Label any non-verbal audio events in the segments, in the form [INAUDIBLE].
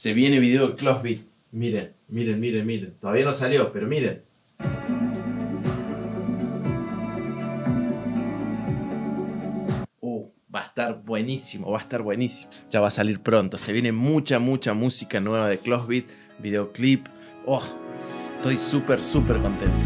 Se viene video de Closbit. Miren, miren, miren, miren. Todavía no salió, pero miren. Uh, va a estar buenísimo, va a estar buenísimo. Ya va a salir pronto. Se viene mucha, mucha música nueva de Closbit, videoclip. Oh, estoy súper, súper contento.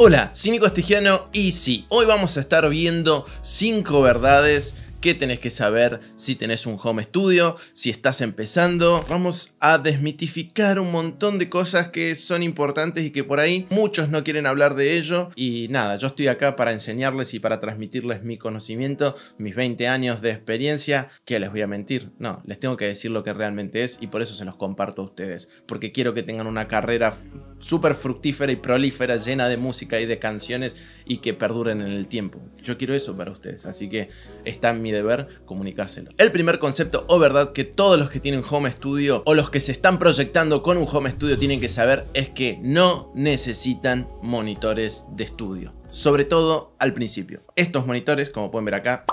Hola, Cínico Estigiano y sí, hoy vamos a estar viendo 5 verdades qué tenés que saber si tenés un home studio, si estás empezando. Vamos a desmitificar un montón de cosas que son importantes y que por ahí muchos no quieren hablar de ello. Y nada, yo estoy acá para enseñarles y para transmitirles mi conocimiento, mis 20 años de experiencia. ¿Qué les voy a mentir? No, les tengo que decir lo que realmente es y por eso se los comparto a ustedes. Porque quiero que tengan una carrera súper fructífera y prolífera, llena de música y de canciones y que perduren en el tiempo. Yo quiero eso para ustedes, así que está en mi deber comunicárselo. El primer concepto o verdad que todos los que tienen home studio o los que se están proyectando con un home studio tienen que saber es que no necesitan monitores de estudio sobre todo al principio. Estos monitores, como pueden ver acá,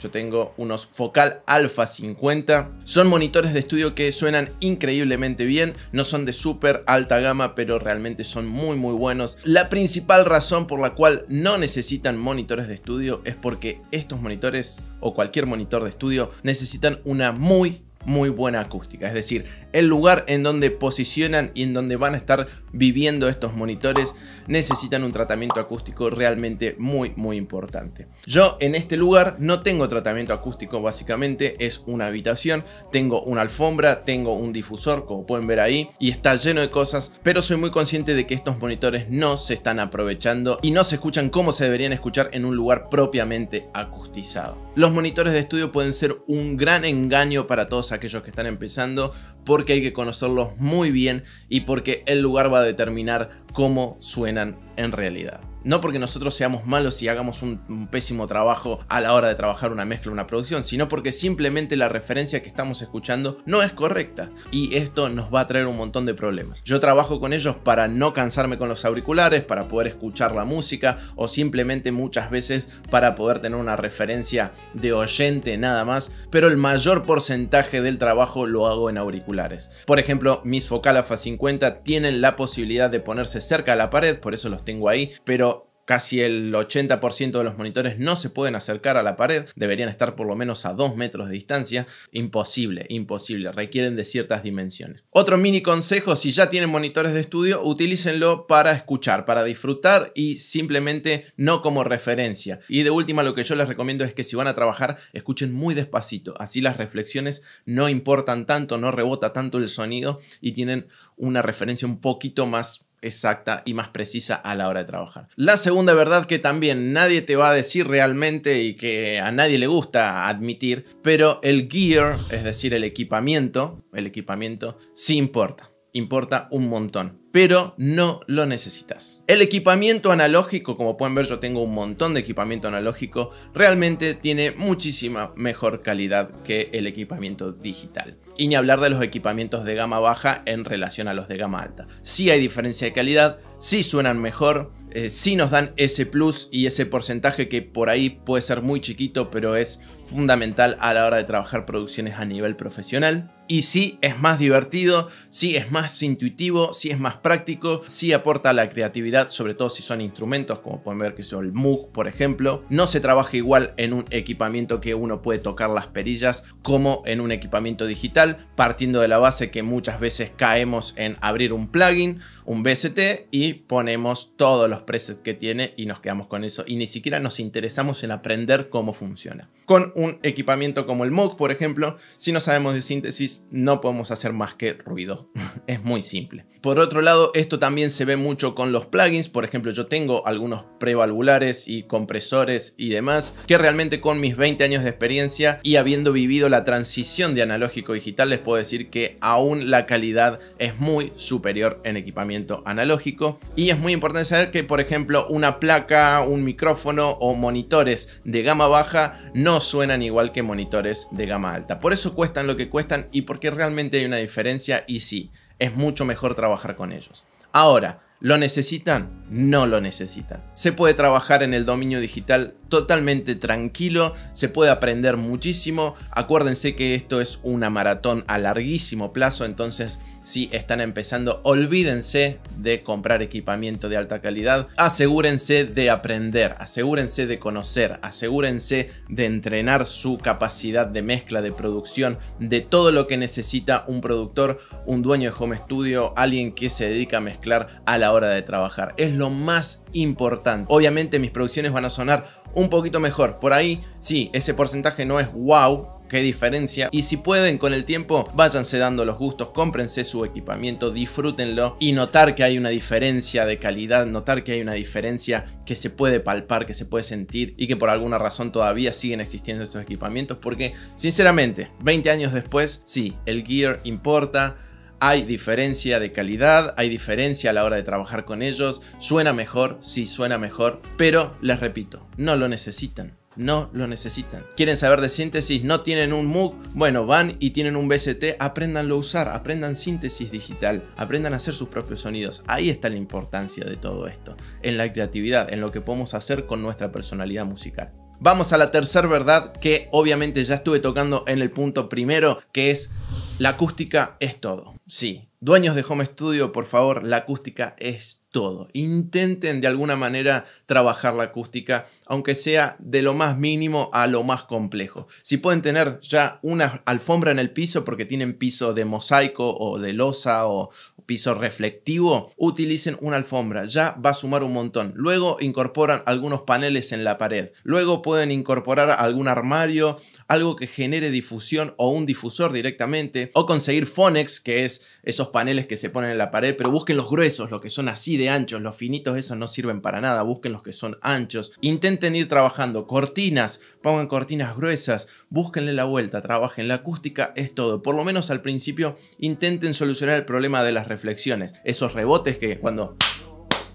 yo tengo unos Focal Alpha 50. Son monitores de estudio que suenan increíblemente bien, no son de súper alta gama, pero realmente son muy muy buenos. La principal razón por la cual no necesitan monitores de estudio es porque estos monitores o cualquier monitor de estudio necesitan una muy muy buena acústica. Es decir, el lugar en donde posicionan y en donde van a estar viviendo estos monitores necesitan un tratamiento acústico realmente muy muy importante. Yo en este lugar no tengo tratamiento acústico básicamente, es una habitación, tengo una alfombra, tengo un difusor como pueden ver ahí y está lleno de cosas, pero soy muy consciente de que estos monitores no se están aprovechando y no se escuchan como se deberían escuchar en un lugar propiamente acustizado. Los monitores de estudio pueden ser un gran engaño para todos aquellos que están empezando porque hay que conocerlos muy bien y porque el lugar va a determinar cómo suenan en realidad. No porque nosotros seamos malos y hagamos un, pésimo trabajo a la hora de trabajar una mezcla, una producción, sino porque simplemente la referencia que estamos escuchando no es correcta y esto nos va a traer un montón de problemas. Yo trabajo con ellos para no cansarme con los auriculares, para poder escuchar la música o simplemente muchas veces para poder tener una referencia de oyente nada más, pero el mayor porcentaje del trabajo lo hago en auriculares. Por ejemplo, mis Focal AFA 50 tienen la posibilidad de ponerse cerca a la pared, por eso los tengo ahí, pero casi el 80% de los monitores no se pueden acercar a la pared, deberían estar por lo menos a 2 metros de distancia. Imposible, imposible, requieren de ciertas dimensiones. Otro mini consejo, si ya tienen monitores de estudio, utilícenlo para escuchar, para disfrutar y simplemente no como referencia. Y de última lo que yo les recomiendo es que si van a trabajar, escuchen muy despacito, así las reflexiones no importan tanto, no rebota tanto el sonido y tienen una referencia un poquito más exacta y más precisa a la hora de trabajar. La segunda verdad que también nadie te va a decir realmente y que a nadie le gusta admitir, pero el gear, es decir, el equipamiento, el equipamiento sí importa, importa un montón pero no lo necesitas. El equipamiento analógico, como pueden ver yo tengo un montón de equipamiento analógico, realmente tiene muchísima mejor calidad que el equipamiento digital. Y ni hablar de los equipamientos de gama baja en relación a los de gama alta. Sí hay diferencia de calidad, sí suenan mejor, eh, sí nos dan ese plus y ese porcentaje que por ahí puede ser muy chiquito, pero es fundamental a la hora de trabajar producciones a nivel profesional. Y sí es más divertido, sí es más intuitivo, sí es más práctico, sí aporta la creatividad, sobre todo si son instrumentos, como pueden ver que son el Moog, por ejemplo. No se trabaja igual en un equipamiento que uno puede tocar las perillas como en un equipamiento digital, partiendo de la base que muchas veces caemos en abrir un plugin, un BST y ponemos todos los presets que tiene y nos quedamos con eso y ni siquiera nos interesamos en aprender cómo funciona. Con un equipamiento como el Moog, por ejemplo, si no sabemos de síntesis, no podemos hacer más que ruido. [LAUGHS] es muy simple. Por otro lado, esto también se ve mucho con los plugins. Por ejemplo, yo tengo algunos prevalvulares y compresores y demás, que realmente con mis 20 años de experiencia y habiendo vivido la transición de analógico digital, les puedo decir que aún la calidad es muy superior en equipamiento analógico. Y es muy importante saber que, por ejemplo, una placa, un micrófono o monitores de gama baja no suenan igual que monitores de gama alta. Por eso cuestan lo que cuestan y porque realmente hay una diferencia y sí, es mucho mejor trabajar con ellos. Ahora, ¿lo necesitan? No lo necesitan. Se puede trabajar en el dominio digital totalmente tranquilo, se puede aprender muchísimo. Acuérdense que esto es una maratón a larguísimo plazo, entonces si están empezando, olvídense de comprar equipamiento de alta calidad, asegúrense de aprender, asegúrense de conocer, asegúrense de entrenar su capacidad de mezcla, de producción, de todo lo que necesita un productor, un dueño de home studio, alguien que se dedica a mezclar a la hora de trabajar. Es lo más importante. Obviamente mis producciones van a sonar un poquito mejor. Por ahí, sí, ese porcentaje no es wow, qué diferencia. Y si pueden con el tiempo, váyanse dando los gustos, cómprense su equipamiento, disfrútenlo y notar que hay una diferencia de calidad, notar que hay una diferencia que se puede palpar, que se puede sentir y que por alguna razón todavía siguen existiendo estos equipamientos porque sinceramente, 20 años después, sí, el gear importa, hay diferencia de calidad, hay diferencia a la hora de trabajar con ellos, suena mejor, sí suena mejor, pero les repito, no lo necesitan. No lo necesitan. ¿Quieren saber de síntesis? ¿No tienen un MOOC? Bueno, van y tienen un BST, aprendanlo a usar, aprendan síntesis digital, aprendan a hacer sus propios sonidos. Ahí está la importancia de todo esto, en la creatividad, en lo que podemos hacer con nuestra personalidad musical. Vamos a la tercera verdad que obviamente ya estuve tocando en el punto primero, que es la acústica es todo. Sí, dueños de home studio, por favor, la acústica es todo. Intenten de alguna manera trabajar la acústica, aunque sea de lo más mínimo a lo más complejo. Si pueden tener ya una alfombra en el piso porque tienen piso de mosaico o de losa o, piso reflectivo, utilicen una alfombra, ya va a sumar un montón. Luego incorporan algunos paneles en la pared. Luego pueden incorporar algún armario, algo que genere difusión o un difusor directamente. O conseguir Phonex, que es esos paneles que se ponen en la pared, pero busquen los gruesos, los que son así de anchos, los finitos esos no sirven para nada, busquen los que son anchos. Intenten ir trabajando cortinas, pongan cortinas gruesas, búsquenle la vuelta, trabajen. La acústica es todo. Por lo menos al principio intenten solucionar el problema de las reflexiones. Esos rebotes que cuando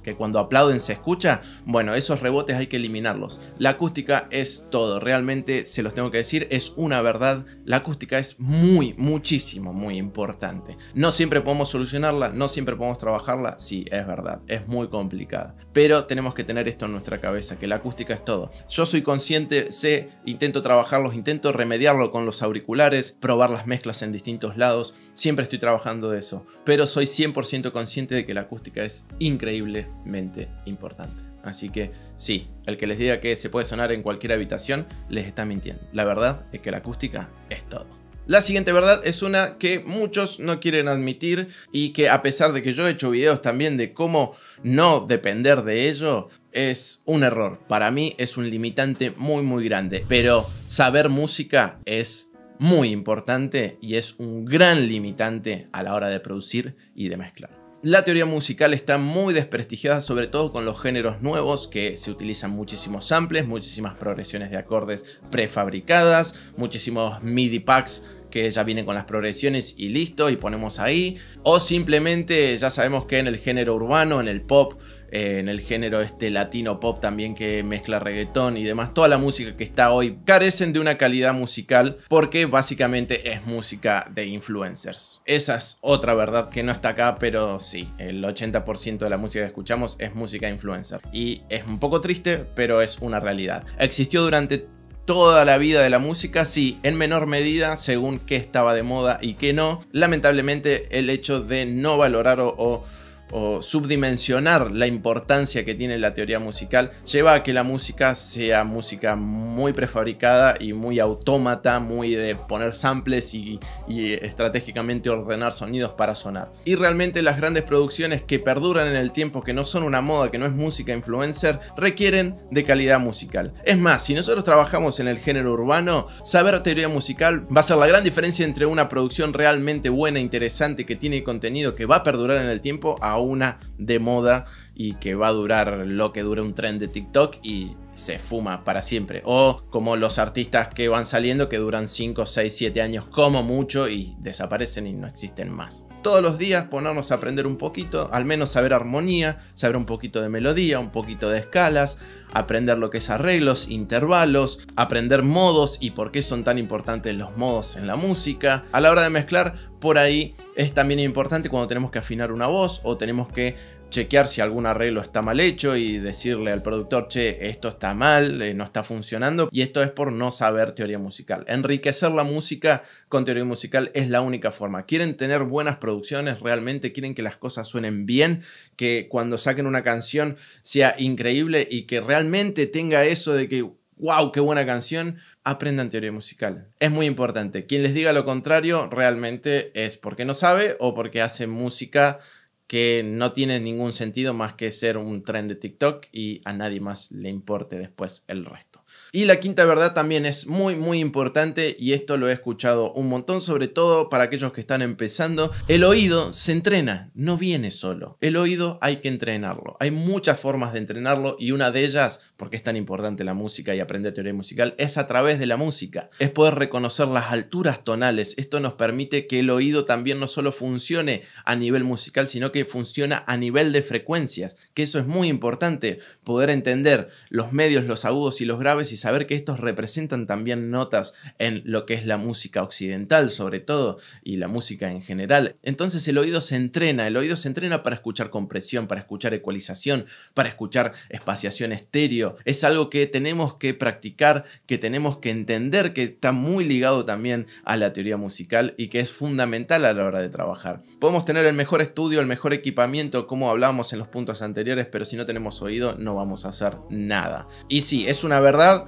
que cuando aplauden se escucha, bueno, esos rebotes hay que eliminarlos. La acústica es todo, realmente se los tengo que decir, es una verdad. La acústica es muy, muchísimo, muy importante. No siempre podemos solucionarla, no siempre podemos trabajarla, sí, es verdad, es muy complicada. Pero tenemos que tener esto en nuestra cabeza, que la acústica es todo. Yo soy consciente, sé, intento trabajarlos, intento remediarlo con los auriculares, probar las mezclas en distintos lados, siempre estoy trabajando de eso. Pero soy 100% consciente de que la acústica es increíble importante. Así que sí, el que les diga que se puede sonar en cualquier habitación, les está mintiendo. La verdad es que la acústica es todo. La siguiente verdad es una que muchos no quieren admitir y que a pesar de que yo he hecho videos también de cómo no depender de ello, es un error. Para mí es un limitante muy muy grande. Pero saber música es muy importante y es un gran limitante a la hora de producir y de mezclar. La teoría musical está muy desprestigiada, sobre todo con los géneros nuevos, que se utilizan muchísimos samples, muchísimas progresiones de acordes prefabricadas, muchísimos MIDI packs que ya vienen con las progresiones y listo, y ponemos ahí. O simplemente ya sabemos que en el género urbano, en el pop, eh, en el género este latino pop también que mezcla reggaetón y demás, toda la música que está hoy carecen de una calidad musical porque básicamente es música de influencers. Esa es otra verdad que no está acá, pero sí, el 80% de la música que escuchamos es música influencer. Y es un poco triste, pero es una realidad. Existió durante toda la vida de la música, sí, en menor medida según qué estaba de moda y qué no. Lamentablemente el hecho de no valorar o o subdimensionar la importancia que tiene la teoría musical lleva a que la música sea música muy prefabricada y muy autómata, muy de poner samples y, estratégicamente ordenar sonidos para sonar. Y realmente las grandes producciones que perduran en el tiempo, que no son una moda, que no es música influencer, requieren de calidad musical. Es más, si nosotros trabajamos en el género urbano, saber teoría musical va a ser la gran diferencia entre una producción realmente buena, interesante, que tiene contenido que va a perdurar en el tiempo, a una de moda y que va a durar lo que dure un tren de TikTok y se fuma para siempre. O como los artistas que van saliendo que duran 5, 6, 7 años como mucho y desaparecen y no existen más. Todos los días ponernos a aprender un poquito, al menos saber armonía, saber un poquito de melodía, un poquito de escalas, aprender lo que es arreglos, intervalos, aprender modos y por qué son tan importantes los modos en la música. A la hora de mezclar, por ahí es también importante cuando tenemos que afinar una voz o tenemos que chequear si algún arreglo está mal hecho y decirle al productor, che, esto está mal, eh, no está funcionando. Y esto es por no saber teoría musical. Enriquecer la música con teoría musical es la única forma. Quieren tener buenas producciones, realmente quieren que las cosas suenen bien, que cuando saquen una canción sea increíble y que realmente tenga eso de que, wow, qué buena canción aprendan teoría musical. Es muy importante. Quien les diga lo contrario realmente es porque no sabe o porque hace música que no tiene ningún sentido más que ser un tren de TikTok y a nadie más le importe después el resto. Y la quinta verdad también es muy muy importante y esto lo he escuchado un montón, sobre todo para aquellos que están empezando. El oído se entrena, no viene solo. El oído hay que entrenarlo. Hay muchas formas de entrenarlo y una de ellas, porque es tan importante la música y aprender teoría musical, es a través de la música. Es poder reconocer las alturas tonales. Esto nos permite que el oído también no solo funcione a nivel musical, sino que funciona a nivel de frecuencias, que eso es muy importante, poder entender los medios, los agudos y los graves y saber que estos representan también notas en lo que es la música occidental sobre todo y la música en general. Entonces el oído se entrena, el oído se entrena para escuchar compresión, para escuchar ecualización, para escuchar espaciación estéreo. Es algo que tenemos que practicar, que tenemos que entender, que está muy ligado también a la teoría musical y que es fundamental a la hora de trabajar. Podemos tener el mejor estudio, el mejor equipamiento, como hablábamos en los puntos anteriores, pero si no tenemos oído no vamos a hacer nada. Y sí, es una verdad,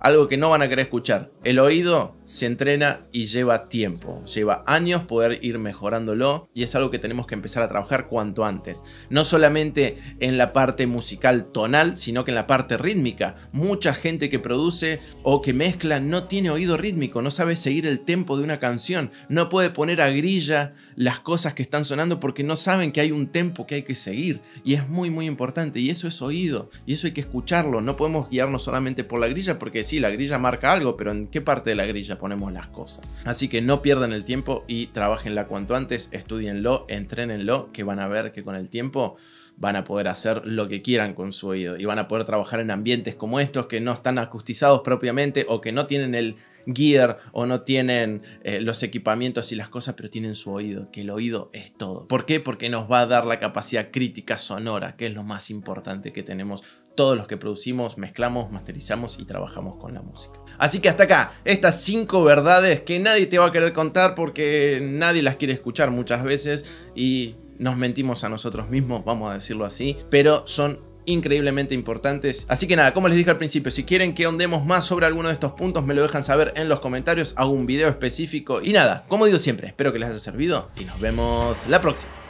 algo que no van a querer escuchar. El oído se entrena y lleva tiempo, lleva años poder ir mejorándolo y es algo que tenemos que empezar a trabajar cuanto antes. No solamente en la parte musical tonal, sino que en la parte rítmica. Mucha gente que produce o que mezcla no tiene oído rítmico, no sabe seguir el tempo de una canción, no puede poner a grilla las cosas que están sonando porque no saben que hay un tempo que hay que seguir y es muy muy importante y eso es oído y eso hay que escucharlo, no podemos guiarnos solamente por la grilla porque sí, la grilla marca algo, pero ¿en qué parte de la grilla ponemos las cosas? Así que no pierdan el tiempo y trabajenla cuanto antes, estudienlo, entrenenlo, que van a ver que con el tiempo van a poder hacer lo que quieran con su oído y van a poder trabajar en ambientes como estos que no están acustizados propiamente o que no tienen el gear o no tienen eh, los equipamientos y las cosas, pero tienen su oído, que el oído es todo. ¿Por qué? Porque nos va a dar la capacidad crítica sonora, que es lo más importante que tenemos todos los que producimos, mezclamos, masterizamos y trabajamos con la música. Así que hasta acá, estas cinco verdades que nadie te va a querer contar porque nadie las quiere escuchar muchas veces y nos mentimos a nosotros mismos, vamos a decirlo así, pero son increíblemente importantes. Así que nada, como les dije al principio, si quieren que ondemos más sobre alguno de estos puntos, me lo dejan saber en los comentarios, hago un video específico y nada, como digo siempre, espero que les haya servido y nos vemos la próxima.